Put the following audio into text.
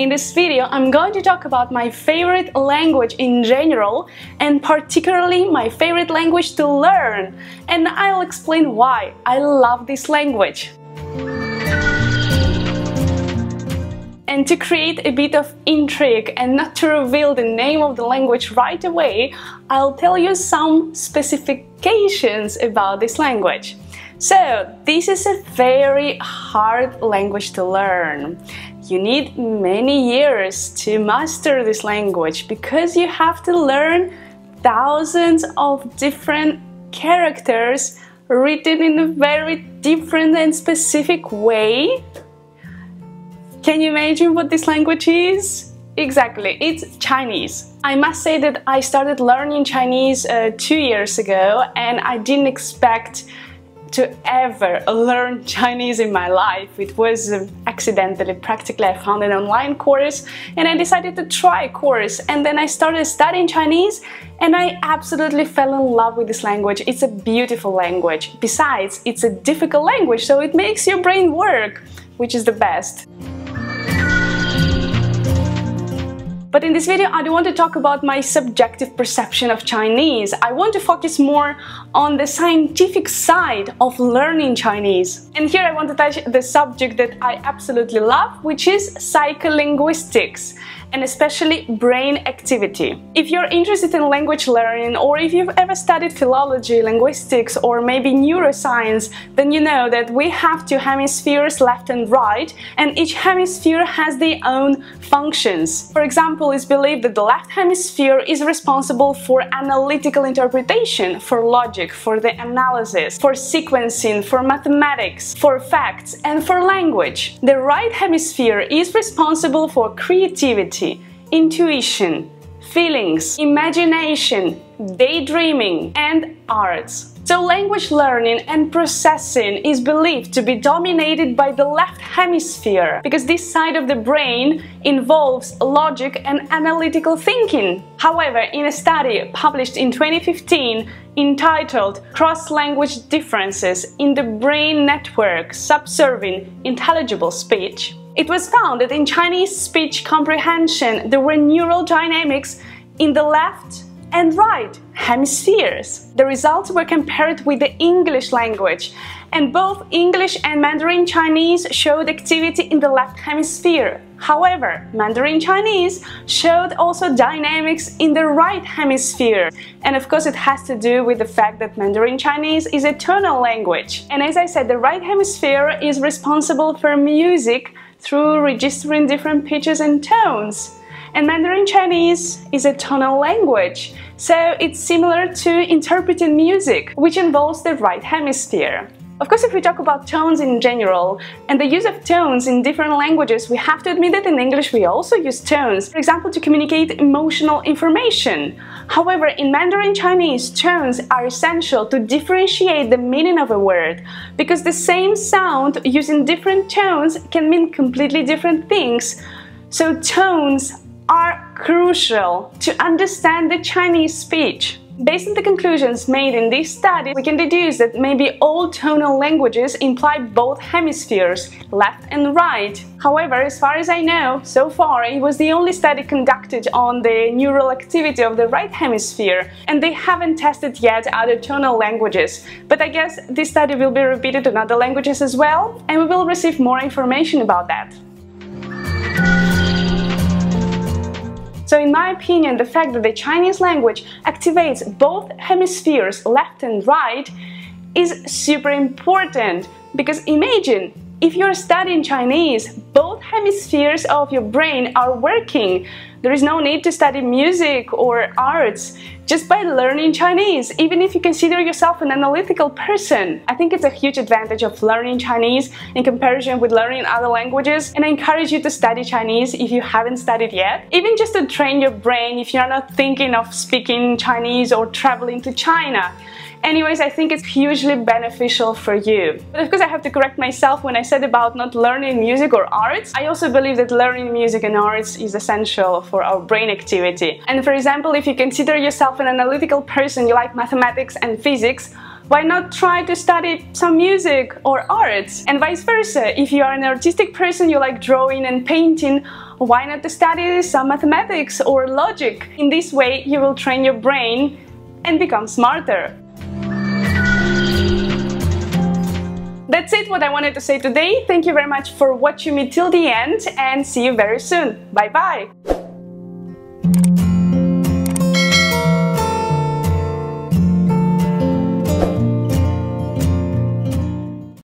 In this video, I'm going to talk about my favorite language in general and particularly my favorite language to learn. And I'll explain why I love this language. And to create a bit of intrigue and not to reveal the name of the language right away, I'll tell you some specifications about this language. So, this is a very hard language to learn. You need many years to master this language because you have to learn thousands of different characters written in a very different and specific way. Can you imagine what this language is? Exactly, it's Chinese. I must say that I started learning Chinese uh, two years ago and I didn't expect to ever learn Chinese in my life. It was uh, accidentally, practically I found an online course and I decided to try a course and then I started studying Chinese and I absolutely fell in love with this language. It's a beautiful language. Besides, it's a difficult language so it makes your brain work, which is the best. But in this video, I don't want to talk about my subjective perception of Chinese. I want to focus more on the scientific side of learning Chinese. And here I want to touch the subject that I absolutely love, which is psycholinguistics and especially brain activity. If you're interested in language learning or if you've ever studied philology, linguistics or maybe neuroscience, then you know that we have two hemispheres left and right and each hemisphere has their own functions. For example, it's believed that the left hemisphere is responsible for analytical interpretation, for logic, for the analysis, for sequencing, for mathematics, for facts and for language. The right hemisphere is responsible for creativity intuition, feelings, imagination, daydreaming, and arts. So language learning and processing is believed to be dominated by the left hemisphere because this side of the brain involves logic and analytical thinking. However, in a study published in 2015 entitled Cross-Language Differences in the Brain Network Subserving Intelligible Speech, it was found that in Chinese speech comprehension there were neural dynamics in the left and right hemispheres. The results were compared with the English language and both English and Mandarin Chinese showed activity in the left hemisphere. However, Mandarin Chinese showed also dynamics in the right hemisphere. And of course it has to do with the fact that Mandarin Chinese is a tonal language. And as I said, the right hemisphere is responsible for music through registering different pitches and tones. And Mandarin Chinese is a tonal language, so it's similar to interpreting music, which involves the right hemisphere. Of course, if we talk about tones in general and the use of tones in different languages, we have to admit that in English we also use tones, for example, to communicate emotional information. However, in Mandarin Chinese, tones are essential to differentiate the meaning of a word, because the same sound using different tones can mean completely different things. So tones are crucial to understand the Chinese speech. Based on the conclusions made in this study, we can deduce that maybe all tonal languages imply both hemispheres, left and right. However, as far as I know, so far it was the only study conducted on the neural activity of the right hemisphere, and they haven't tested yet other tonal languages. But I guess this study will be repeated in other languages as well, and we will receive more information about that. So in my opinion, the fact that the Chinese language activates both hemispheres, left and right, is super important because imagine if you're studying Chinese, both hemispheres of your brain are working. There is no need to study music or arts just by learning Chinese, even if you consider yourself an analytical person. I think it's a huge advantage of learning Chinese in comparison with learning other languages, and I encourage you to study Chinese if you haven't studied yet, even just to train your brain if you're not thinking of speaking Chinese or traveling to China. Anyways, I think it's hugely beneficial for you. But of course I have to correct myself when I said about not learning music or arts. I also believe that learning music and arts is essential for our brain activity. And for example, if you consider yourself an analytical person, you like mathematics and physics, why not try to study some music or arts? And vice versa, if you are an artistic person, you like drawing and painting, why not study some mathematics or logic? In this way, you will train your brain and become smarter. that's it what I wanted to say today. Thank you very much for watching me till the end and see you very soon. Bye bye!